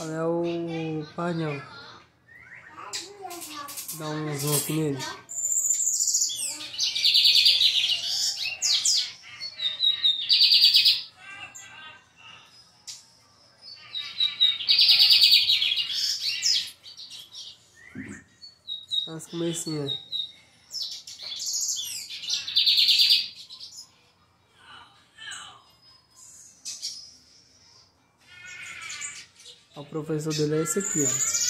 Olha é o painel. Dá um zoom aqui nele. As comecinhas. O professor dele é esse aqui, ó.